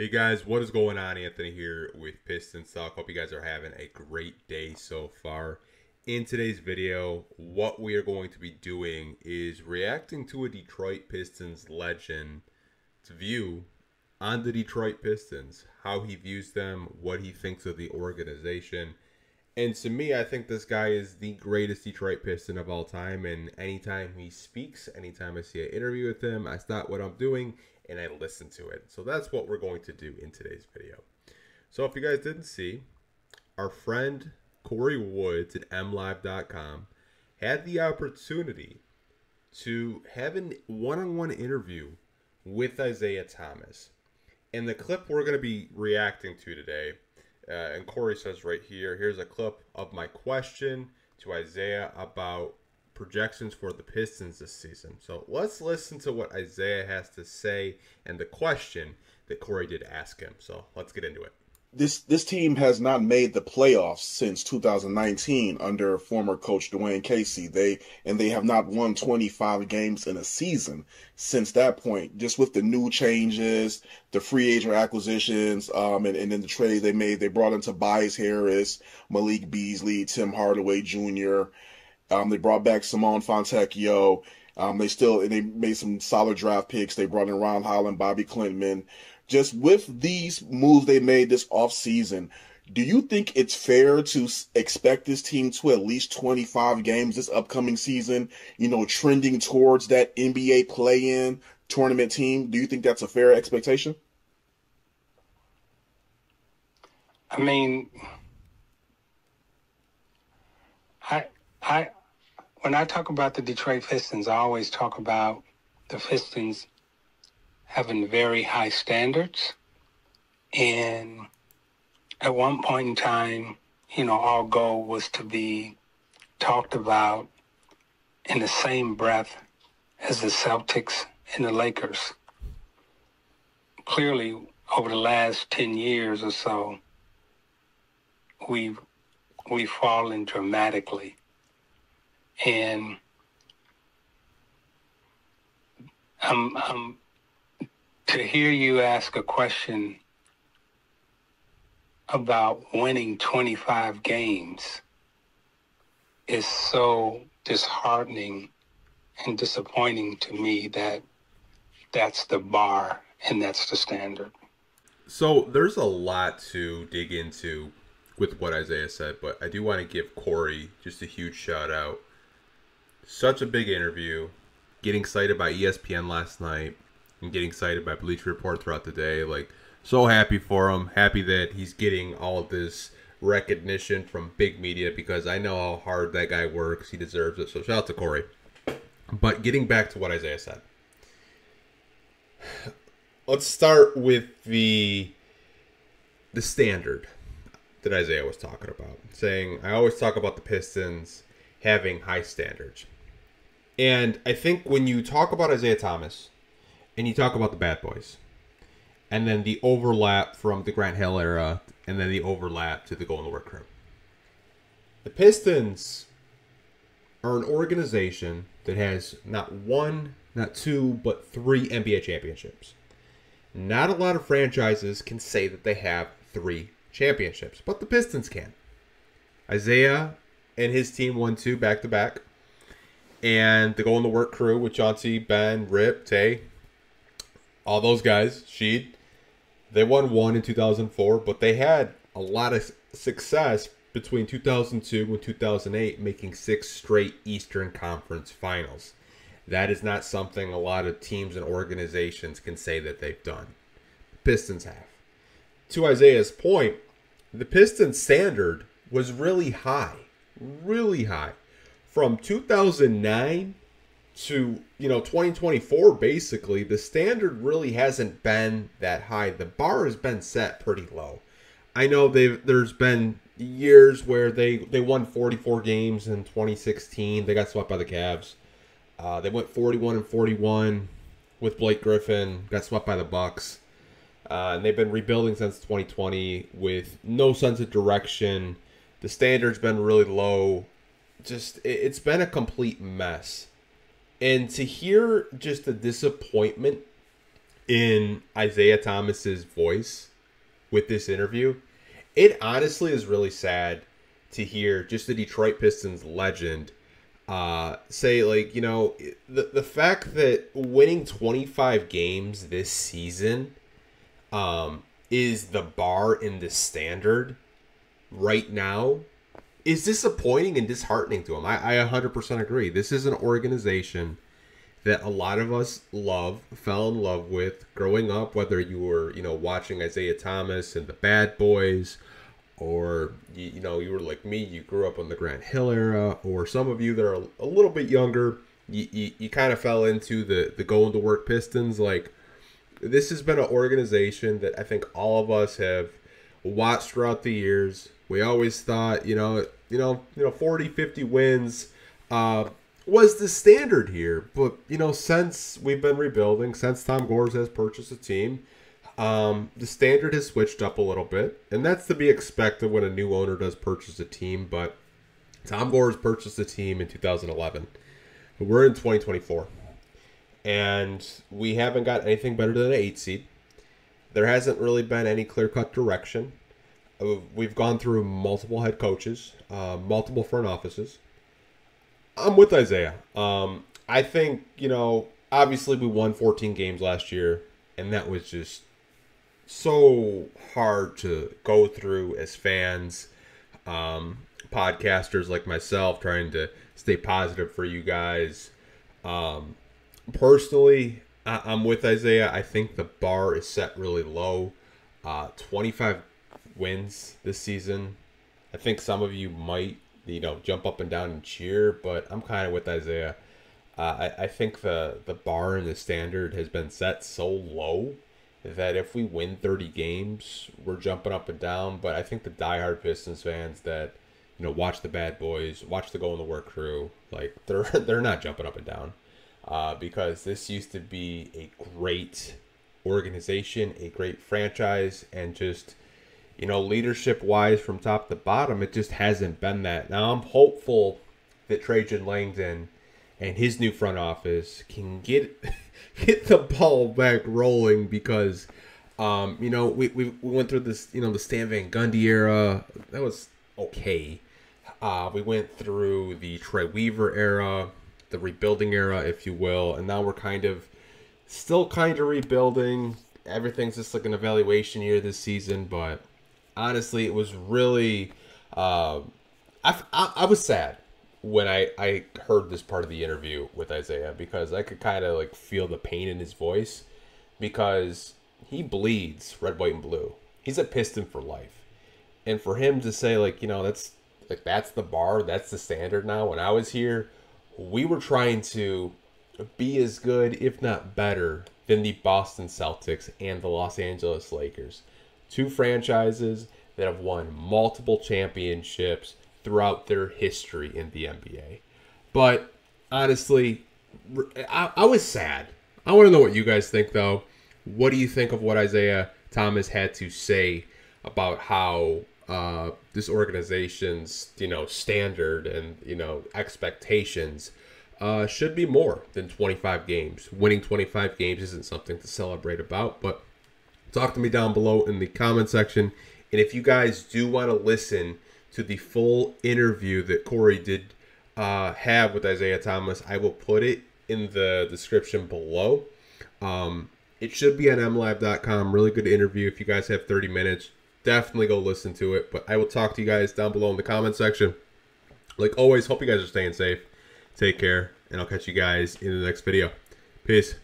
Hey guys, what is going on? Anthony here with Pistons Talk. Hope you guys are having a great day so far. In today's video, what we are going to be doing is reacting to a Detroit Pistons legend's view on the Detroit Pistons, how he views them, what he thinks of the organization. And to me, I think this guy is the greatest Detroit Piston of all time. And anytime he speaks, anytime I see an interview with him, I stop what I'm doing and I listen to it. So that's what we're going to do in today's video. So if you guys didn't see, our friend Kory Woods at mlive.com had the opportunity to have a one-on-one interview with Isiah Thomas. And the clip we're going to be reacting to today, uh, and Kory says right here, here's a clip of my question to Isiah about projections for the Pistons this season. So let's listen to what Isiah has to say and the question that Kory did ask him. So let's get into it. This this team has not made the playoffs since 2019 under former coach Dwane Casey. They and they have not won 25 games in a season since that point. Just with the new changes, the free agent acquisitions, um, and, and then the trade they made, they brought in Tobias Harris, Malik Beasley, Tim Hardaway Jr. Um, they brought back Simone Fontecchio. Um, they still and they made some solid draft picks. They brought in Ron Holland, Bobi Klintman. Just with these moves they made this offseason, do you think it's fair to expect this team to at least 25 games this upcoming season, you know, trending towards that NBA play in tournament team? Do you think that's a fair expectation? I mean, I, I, when I talk about the Detroit Pistons, I always talk about the Pistons having very high standards. And at one point in time, you know, our goal was to be talked about in the same breath as the Celtics and the Lakers. Clearly, over the last 10 years or so, we've, we've fallen dramatically and I'm, to hear you ask a question about winning 25 games is so disheartening and disappointing to me that that's the bar and that's the standard. So there's a lot to dig into with what Isiah said, but I do want to give Kory just a huge shout out such a big interview. Getting cited by ESPN last night and getting cited by Bleacher Report throughout the day. Like, so happy for him. Happy that he's getting all of this recognition from big media because I know how hard that guy works. He deserves it. So shout out to Kory. But getting back to what Isiah said. Let's start with the the standard that Isiah was talking about. Saying I always talk about the Pistons having high standards. And I think when you talk about Isiah Thomas and you talk about the Bad Boys, and then the overlap from the Grant Hill era, and then the overlap to the Goin' to Work Crew, the Pistons are an organization that has not one, not two, but three NBA championships. Not a lot of franchises can say that they have three championships, but the Pistons can. Isiah and his team won two back to back and the Goin' to Work crew with Chauncey, Ben, Rip, Tay, all those guys, Sheed, they won one in 2004, but they had a lot of success between 2002 and 2008, making six straight Eastern Conference finals. That is not something a lot of teams and organizations can say that they've done. Pistons have. To Isiah's point, the Pistons standard was really high, really high. From 2009 to you know 2024 basically the standard really hasn't been that high. The bar has been set pretty low. I know they've there's been years where they they won 44 games in 2016 they got swept by the Cavs. Uh, they went 41 and 41 with Blake Griffin got swept by the Bucks. Uh, and they've been rebuilding since 2020 with no sense of direction the standard's been really low just it's been a complete mess. And to hear just the disappointment in Isiah Thomas's voice with this interview. It honestly is really sad to hear just the Detroit Pistons legend uh, say like you know the the fact that winning 25 games this season um, is the bar in the standard right now is disappointing and disheartening to him. I, I 100% agree. This is an organization that a lot of us love, fell in love with growing up, whether you were, you know, watching Isiah Thomas and the Bad Boys, or, you, you know, you were like me, you grew up on the Grant Hill era, or some of you that are a little bit younger, you, you, you kind of fell into the, the going to work Pistons. Like, this has been an organization that I think all of us have watched throughout the years. We always thought, you know, you know, you know, 40, 50 wins, uh, was the standard here. But you know, since we've been rebuilding, since Tom Gores has purchased a team, um, the standard has switched up a little bit, and that's to be expected when a new owner does purchase a team. But Tom Gores purchased a team in 2011. We're in 2024, and we haven't got anything better than an eight seed. There hasn't really been any clear cut direction. We've gone through multiple head coaches, uh, multiple front offices. I'm with Isiah. Um, I think you know, obviously we won 14 games last year, and that was just so hard to go through as fans, um, podcasters like myself, trying to stay positive for you guys. Um, personally, I- I'm with Isiah. I think the bar is set really low. Uh, 25 wins this season. I think some of you might you know jump up and down and cheer, but I'm kind of with Isiah. Uh, I, I think the the bar and the standard has been set so low that if we win 30 games, we're jumping up and down. But I think the diehard Pistons fans that you know watch the Bad Boys, watch the Go in the Work crew, like they're they're not jumping up and down uh, because this used to be a great organization, a great franchise, and just you know, leadership wise from top to bottom, it just hasn't been that. Now I'm hopeful that Trajan Langdon and his new front office can get get the ball back rolling because um, you know, we, we, we went through this, you know, the Stan Van Gundy era. That was okay. Uh, we went through the Troy Weaver era, the rebuilding era, if you will, and now we're kind of still kind of rebuilding. Everything's just like an evaluation year this season, but honestly, it was really. Uh, I, I, I was sad when I, I heard this part of the interview with Isiah because I could kind of like feel the pain in his voice because he bleeds red, white, and blue. He's a piston for life. And for him to say like, you know, that's like that's the bar, that's the standard now. When I was here, we were trying to be as good, if not better, than the Boston Celtics and the Los Angeles Lakers two franchises that have won multiple championships throughout their history in the NBA. But honestly, I, I was sad. I want to know what you guys think, though. What do you think of what Isiah Thomas had to say about how uh, this organization's you know standard and you know expectations uh, should be more than 25 games. Winning 25 games isn't something to celebrate about, but talk to me down below in the comment section. And if you guys do want to listen to the full interview that Kory did uh, have with Isiah Thomas, I will put it in the description below. Um, it should be on mlive.com. Really good interview. If you guys have 30 minutes, definitely go listen to it. But I will talk to you guys down below in the comment section. Like always, hope you guys are staying safe. Take care, and I'll catch you guys in the next video. Peace.